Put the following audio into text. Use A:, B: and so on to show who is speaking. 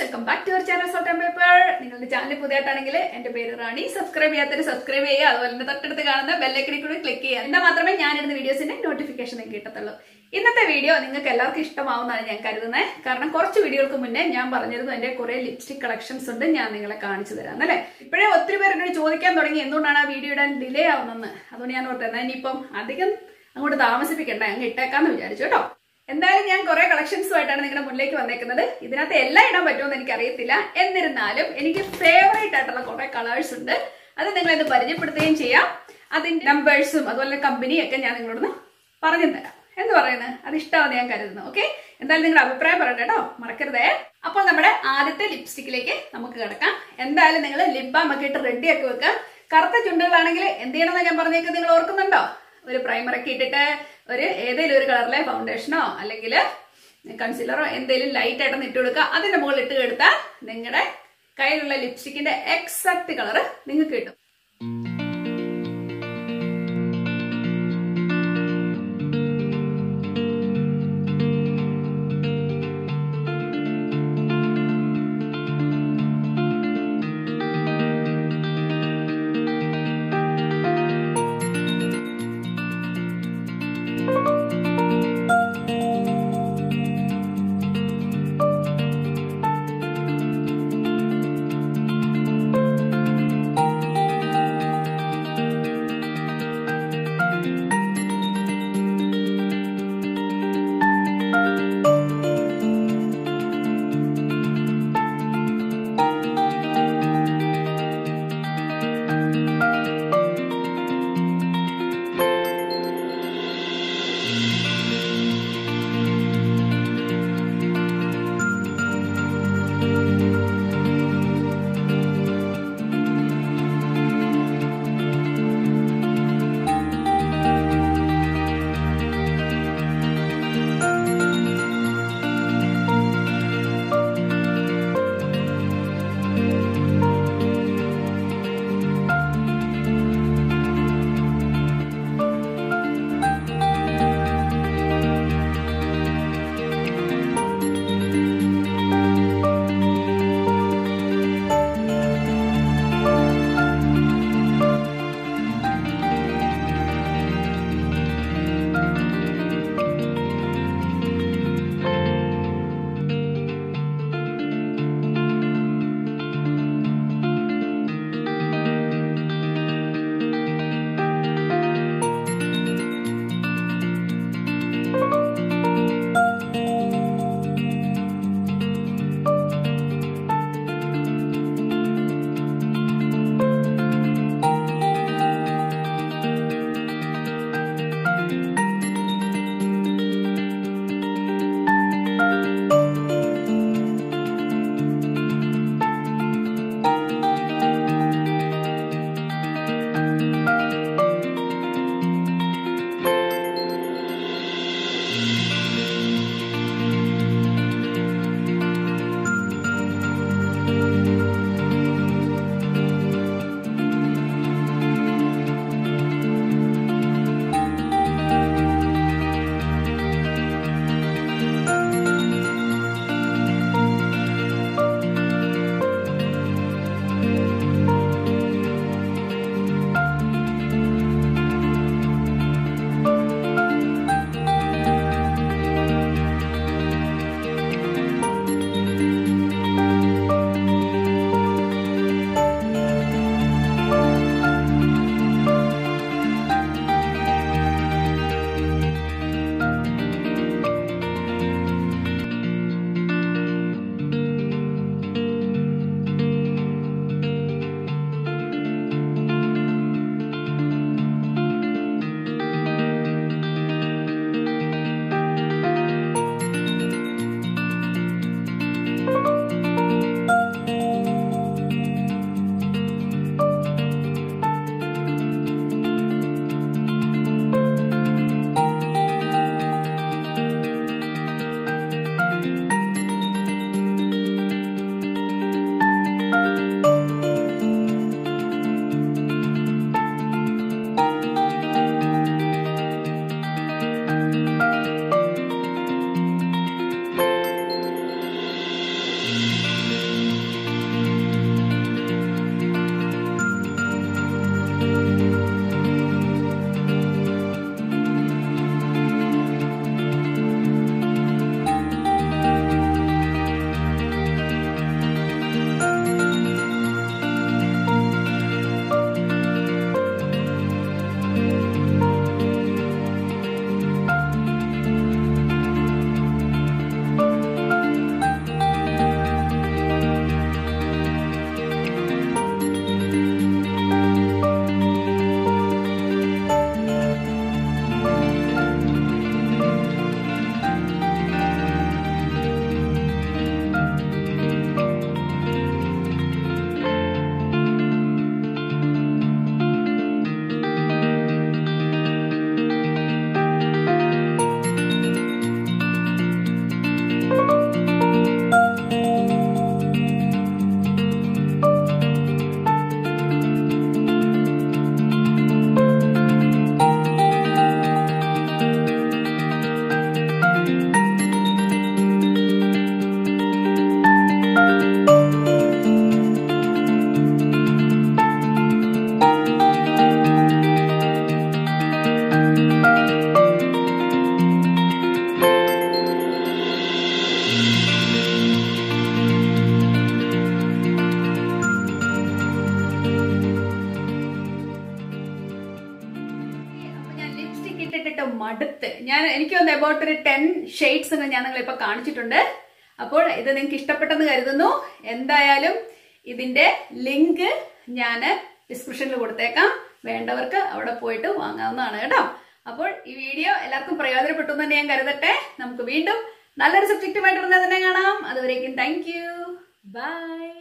A: Welcome back to channel സോട്ടം paper നിങ്ങളുടെ channel പുതിയതായിട്ടാണെങ്കിൽ എന്റെ പേര് റാണി. സബ്സ്ക്രൈബ് ചെയ്യാത്തവര് സബ്സ്ക്രൈബ് ചെയ്യുക. അതുപോലെ തന്നെ തൊട്ടടുത്ത് കാണുന്ന ബെല്ലൈക്കണിൽ കൂടി ക്ലിക്ക് ചെയ്യുക. എന്നാൽ മാത്രമേ ഞാൻ ഞാനിടുന്ന വീഡിയോസിന്റെ നോട്ടിഫിക്കേഷൻ കിട്ടത്തുള്ളൂ. ഇന്നത്തെ വീഡിയോ നിങ്ങൾക്ക് എല്ലാവർക്കും ഇഷ്ടമാവുന്നതാണ് ഞാൻ കരുതുന്നത് കാരണം കുറച്ച് വീഡിയോകൾക്ക് മുന്നേ ഞാൻ പറഞ്ഞിരുന്നു എന്റെ കുറെ ലിപ്സ്റ്റിക് കളക്ഷൻസ് ഉണ്ട്. ഞാൻ നിങ്ങളെ കാണിച്ചു തരാം അല്ലേ? ഇപ്പോഴേ ഒത്തിരി പേര് എന്നോട് ചോദിക്കാൻ തുടങ്ങി എന്തുകൊണ്ടാണ് ആ വീഡിയോ ഇടാൻ ഡിലേ ആവുന്നെന്ന് അതുകൊണ്ട് ഞാൻ ഓർത്തത് ഇനിയിപ്പം അധികം അങ്ങോട്ട് താമസിപ്പിക്കണ്ട. അങ്ങ് ഇട്ടേക്കാന്ന് വിചാരിച്ചു കേട്ടോ. എന്തായാലും ഞാൻ കുറെ കളക്ഷൻസുമായിട്ടാണ് നിങ്ങളുടെ മുന്നിലേക്ക് വന്നേക്കുന്നത്. ഇതിനകത്ത് എല്ലാം ഇടാൻ പറ്റുമെന്ന് എനിക്ക് അറിയത്തില്ല എന്നിരുന്നാലും എനിക്ക് ഫേവറേറ്റ് ആയിട്ടുള്ള കുറെ കളേഴ്സ് ഉണ്ട്. അത് നിങ്ങളത് പരിചയപ്പെടുത്തുകയും ചെയ്യാം. അതിന്റെ നമ്പേഴ്സും അതുപോലെ കമ്പനിയൊക്കെ ഞാൻ നിങ്ങളോടൊന്ന് പറഞ്ഞു തരാം എന്ന് പറയുന്നത്? അത് ഇഷ്ടമാണെന്ന് ഞാൻ കരുതുന്നു. ഓക്കെ എന്തായാലും നിങ്ങളുടെ അഭിപ്രായം പറയട്ടെ കേട്ടോ. മറക്കരുതേ. അപ്പോൾ നമ്മുടെ ആദ്യത്തെ ലിപ്സ്റ്റിക്കിലേക്ക് നമുക്ക് കിടക്കാം. എന്തായാലും നിങ്ങൾ ലിപ് ഒക്കെ ഇട്ട് റെഡിയൊക്കെ വെക്കുക കറുത്ത ചുണ്ടുകളാണെങ്കിൽ എന്ത് ചെയ്യണമെന്ന് ഞാൻ പറഞ്ഞേക്കുന്നത്? നിങ്ങൾ ഓർക്കുന്നുണ്ടോ? ഒരു പ്രൈമർ ഒക്കെ ഇട്ടിട്ട് ഒരു ഏതെങ്കിലും ഒരു കളറിലെ ഫൗണ്ടേഷനോ അല്ലെങ്കിൽ കൺസീലറോ എന്തെങ്കിലും ലൈറ്റ് ആയിട്ടൊന്ന് ഇട്ട് കൊടുക്കുക. അതിന്റെ മുകളിൽ ഇട്ട് കൊടുത്താൽ നിങ്ങളുടെ കയ്യിലുള്ള ലിപ്സ്റ്റിക്കിന്റെ എക്സാക്ട് കളർ നിങ്ങൾക്ക് കിട്ടും. ഞാൻ എനിക്ക് ഒന്ന് എബൌട്ട് ഒരു ടെൻ ഷെയ്ഡ്സ് ഞാൻ നിങ്ങളെ ഇപ്പൊ കാണിച്ചിട്ടുണ്ട്. അപ്പോൾ ഇത് നിങ്ങൾക്ക് ഇഷ്ടപ്പെട്ടെന്ന് കരുതുന്നു. എന്തായാലും ഇതിന്റെ ലിങ്ക് ഞാൻ ഡിസ്ക്രിപ്ഷനിൽ കൊടുത്തേക്കാം. വേണ്ടവർക്ക് അവിടെ പോയിട്ട് വാങ്ങാവുന്നതാണ് കേട്ടോ. അപ്പോൾ ഈ വീഡിയോ എല്ലാവർക്കും പ്രയോജനപ്പെട്ടു തന്നെ ഞാൻ കരുതട്ടെ. നമുക്ക് വീണ്ടും നല്ലൊരു സബ്ജക്റ്റുമായിട്ട് തന്നെ കാണാം. അതുവരേക്കും താങ്ക് യു ബൈ